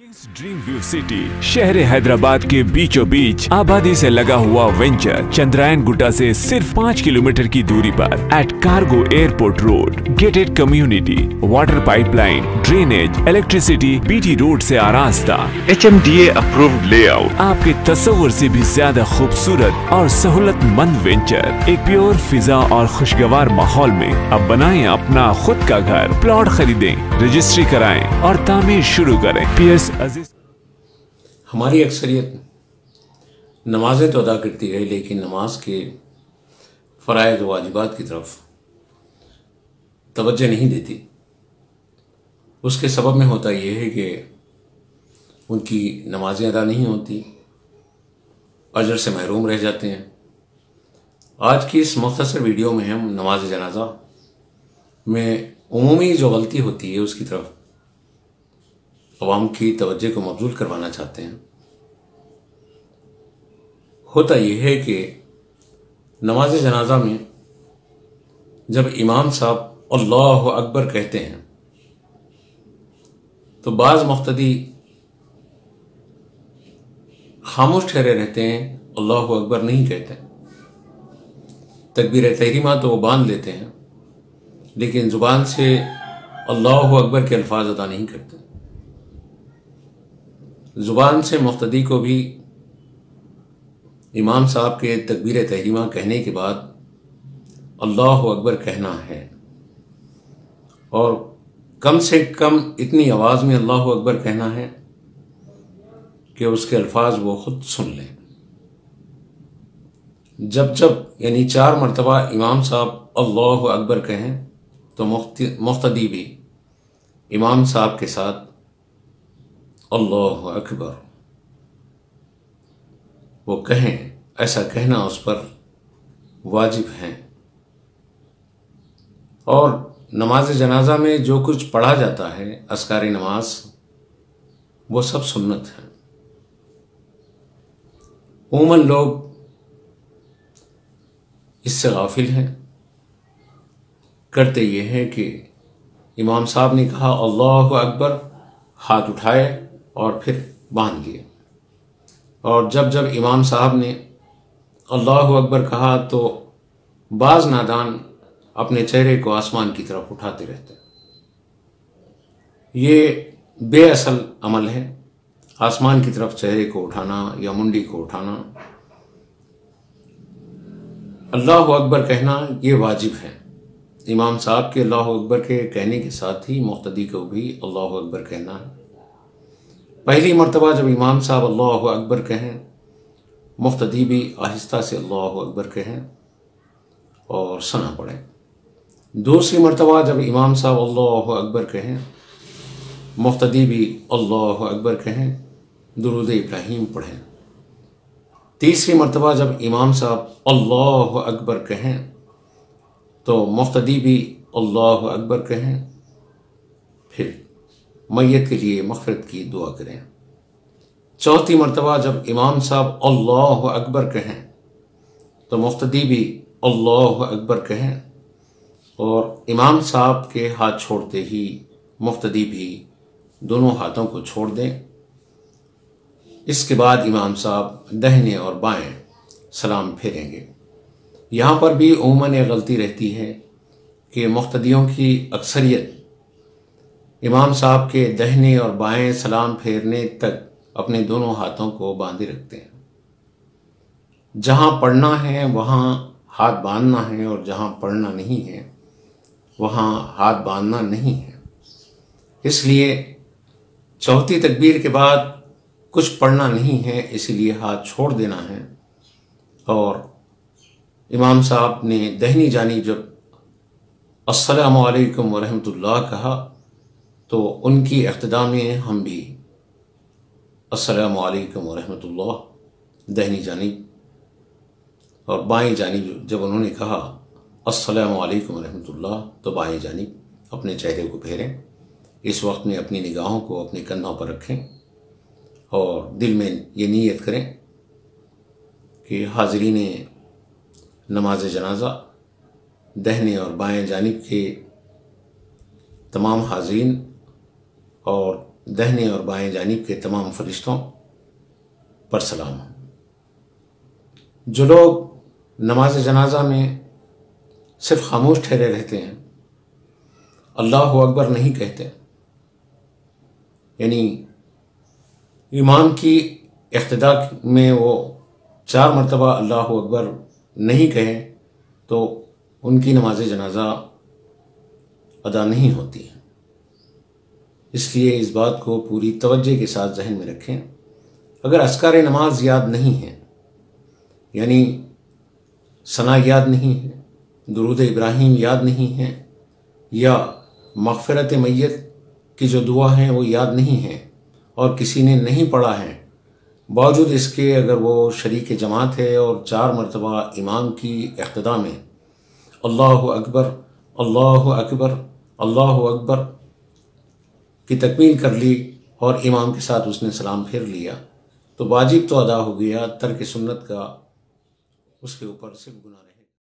Dream view city शहर हैदराबाद के बीचों बीच आबादी से लगा हुआ वेंचर चंद्रायन गुटा से सिर्फ़ पाँच किलोमीटर की दूरी पर at cargo airport road gated community water pipeline drainage electricity BT road से आरास्ता H M D A approved layout आपके तस्वर से भी ज़्यादा खूबसूरत और सहूलतमंद वेंचर एक प्योर फिजा और खुशगवार माहौल में अब बनाए अपना खुद का घर। प्लॉट खरीदे रजिस्ट्री कराए और तामीर शुरू करें। पीएस अज़ीज़। हमारी अक्सरियत नमाजें तो अदा करती है लेकिन नमाज़ के फ़राइज वाजिबात की तरफ़ तवज्जो नहीं देती। उसके सबब में होता यह है कि उनकी नमाजें अदा नहीं होती, अजर से महरूम रह जाते हैं। आज की इस मुख्तसर वीडियो में हम नमाज़ जनाजा में उमूमी जो गलती होती है, उसकी तरफ़ अवाम की तवज्जो को मबजूल करवाना चाहते हैं। होता यह है कि नमाज़ जनाजा में जब इमाम साहब अल्लाह अकबर कहते हैं तो बाज़ मुख्तदी खामोश ठहरे रहते हैं, अल्लाह अकबर नहीं कहते। तकबीर तहरीमा तो वो बाँध लेते हैं, लेकिन ज़ुबान से अल्लाह अकबर के अल्फाज अदा नहीं करते। ज़ुबान से मुख्तदी को भी इमाम साहब के तकबीर तहरीमा कहने के बाद अल्लाह अकबर कहना है। और कम से कम इतनी आवाज़ में अल्लाह अकबर कहना है कि उसके अल्फाज वो खुद सुन लें। जब जब, यानी चार मरतबा इमाम साहब अल्लाह अकबर कहें तो मुख्तदी भी इमाम साहब के साथ अल्लाह अकबर। वो कहें, ऐसा कहना उस पर वाजिब है। और नमाज़ जनाजा में जो कुछ पढ़ा जाता है, अस्कार नमाज़, वो सब सुन्नत है। उमन लोग इससे गाफिल हैं। करते ये हैं कि इमाम साहब ने कहा, अल्लाह अकबर, हाथ उठाए और फिर बाँध लिए। और जब जब इमाम साहब ने अल्लाह अकबर कहा तो बाज नादान अपने चेहरे को आसमान की तरफ़ उठाते रहते। ये बेअसल अमल है, आसमान की तरफ़ चेहरे को उठाना या मुंडी को उठाना। अल्लाह अकबर कहना ये वाजिब है। इमाम साहब के अल्लाह अकबर के कहने के साथ ही मुख्तदी को भी अल्लाह अकबर कहना है। पहली मरतबा जब इमाम साहब अल्लाह अकबर कहें मुख्तदी भी आहिस्ता से अल्लाह अकबर कहें और सना पढ़ें। दूसरी मरतबा जब इमाम साहब अल्लाह अकबर कहें मुख्तदी भी अल्लाह अकबर कहें, दरुद इब्राहिम पढ़ें। तीसरी मरतबा जब इमाम साहब अल्लाह अकबर कहें तो मुख्तदी भी अल्लाह अकबर कहें, फिर मैत के लिए मफरत की दुआ करें। चौथी मरतबा, जब इमाम साहब अल्लाह अकबर कहें तो मुख्तदी भी अल्लाह अकबर कहें और इमाम साहब के हाथ छोड़ते ही मुख्तदी भी दोनों हाथों को छोड़ दें। इसके बाद इमाम साहब दहने और बाएँ सलाम फेरेंगे। यहाँ पर भी उमूमन एक गलती रहती है कि मुख्तदियों की अक्सरियत इमाम साहब के दहने और बाएँ सलाम फेरने तक अपने दोनों हाथों को बांधे रखते हैं। जहाँ पढ़ना है, वहाँ हाथ बांधना है और जहाँ पढ़ना नहीं है, वहाँ हाथ बांधना नहीं है। इसलिए चौथी तकबीर के बाद कुछ पढ़ना नहीं है, इसलिए हाथ छोड़ देना है। और इमाम साहब ने दहनी जानी जब असलकम वरहमतुल्लाह कहा तो उनकी इख्तदा में हम भी असलकम वरहमतुल्लाह, दहनी जानिब और बाएँ जानिब जब उन्होंने कहा असलकम वरहमतुल्लाह तो बाएँ जानिब अपने चेहरे को फेरें इस वक्त में अपनी निगाहों को अपने कंधों पर रखें और दिल में ये नीयत करें कि हाजरीन नमाज़ जनाजा, दहने और बाएँ जानब के तमाम हाजरीन और दहने और बाएँ जानिब के तमाम फरिश्तों पर सलाम। जो लोग नमाज़ जनाजा में सिर्फ़ खामोश ठहरे रहते हैं, अल्लाह अकबर नहीं कहते। यानी इमाम की इख्तदा में वो चार मरतबा अल्लाह अकबर नहीं कहें तो उनकी नमाज़ जनाजा अदा नहीं होती। इसलिए इस बात को पूरी तवज्जो के साथ जहन में रखें। अगर असकार नमाज़ याद नहीं है, यानी सना याद नहीं है, दरूद इब्राहिम याद नहीं है, या मगफरत मैत की जो दुआ है वो याद नहीं है और किसी ने नहीं पढ़ा है, बावजूद इसके अगर वो शरीक जमात है और चार मरतबा इमाम की इख्तदा में, अल्लाह अकबर अल्लाह अकबर अल्लाह अकबर की तकमील कर ली और इमाम के साथ उसने सलाम फिर लिया। तो वाजिब तो अदा हो गया तर्क सुन्नत का उसके ऊपर सिर्फ़ गुना